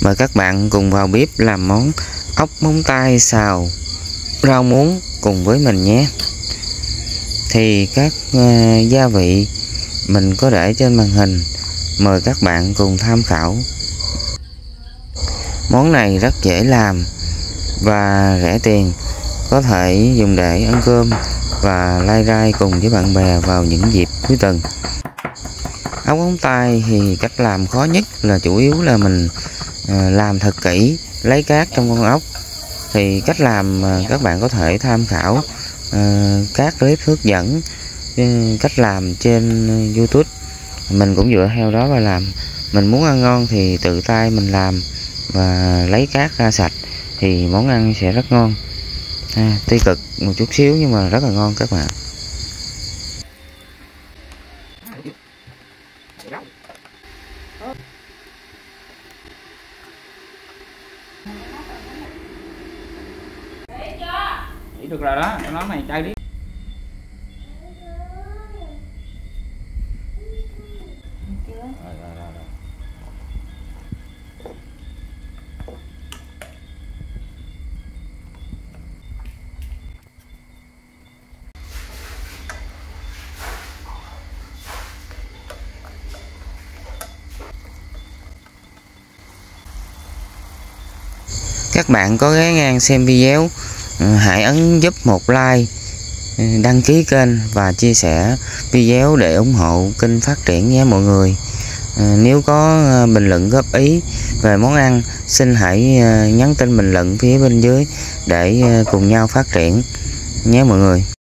Mời các bạn cùng vào bếp làm món ốc móng tay xào rau muống cùng với mình nhé. Thì các uh, gia vị mình có để trên màn hình Mời các bạn cùng tham khảo. Món này rất dễ làm và rẻ tiền Có thể dùng để ăn cơm và lai rai cùng với bạn bè vào những dịp cuối tuần. Ốc ống tay thì cách làm khó nhất là chủ yếu là mình Ờ, làm thật kỹ lấy cát trong con ốc. Thì cách làm các bạn có thể tham khảo ờ, các clip hướng dẫn ừ, cách làm trên YouTube. Mình cũng dựa theo đó và làm. Mình muốn ăn ngon thì tự tay mình làm và lấy cát ra sạch thì món ăn sẽ rất ngon. À, tuy cực một chút xíu nhưng mà rất là ngon các bạn. Đi được rồi đó nó mày chơi đi. Các bạn có ghé ngang xem video. Ừ, hãy ấn giúp một like ừ, đăng ký kênh và chia sẻ video để ủng hộ kênh phát triển nhé mọi người. Ừ, nếu có ờ, bình luận góp ý về món ăn, xin hãy ờ, nhắn tin bình luận phía bên dưới để ờ, cùng nhau phát triển nhé mọi người.